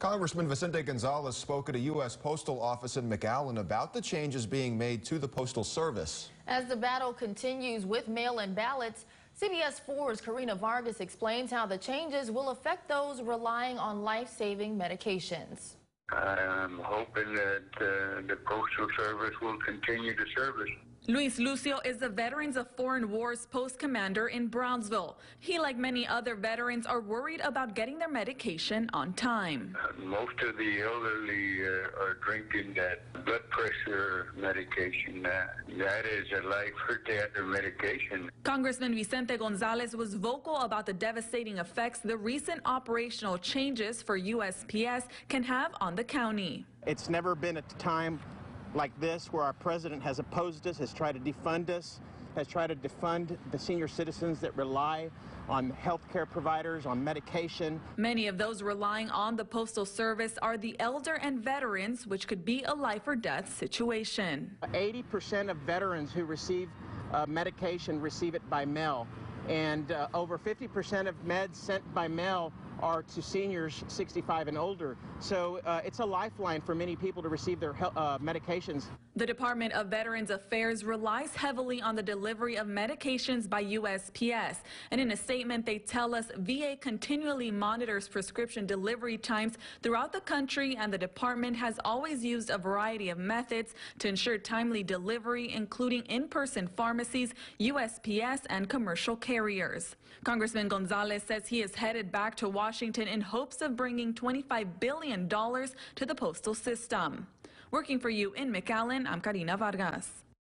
Congressman Vicente Gonzalez spoke at a U.S. Postal Office in McAllen about the changes being made to the Postal Service. As the battle continues with mail-in ballots, CBS 4's Karina Vargas explains how the changes will affect those relying on life-saving medications. I'm hoping that uh, the Postal Service will continue to service. Luis Lucio is the Veterans of Foreign Wars post commander in Brownsville. He, like many other veterans, are worried about getting their medication on time. Uh, most of the elderly uh, are drinking that blood pressure medication. Uh, that is a life or death medication. Congressman Vicente Gonzalez was vocal about the devastating effects the recent operational changes for USPS can have on the county. It's never been a time like this where our president has opposed us, has tried to defund us, has tried to defund the senior citizens that rely on health care providers, on medication. Many of those relying on the Postal Service are the elder and veterans, which could be a life or death situation. 80% of veterans who receive uh, medication receive it by mail, and uh, over 50% of meds sent by mail are to seniors 65 and older. So uh, it's a lifeline for many people to receive their uh, medications. The Department of Veterans Affairs relies heavily on the delivery of medications by USPS. And in a statement, they tell us VA continually monitors prescription delivery times throughout the country, and the department has always used a variety of methods to ensure timely delivery, including in-person pharmacies, USPS, and commercial carriers. Congressman Gonzalez says he is headed back to Washington Washington in hopes of bringing $25 billion to the postal system. Working for you in McAllen, I'm Karina Vargas.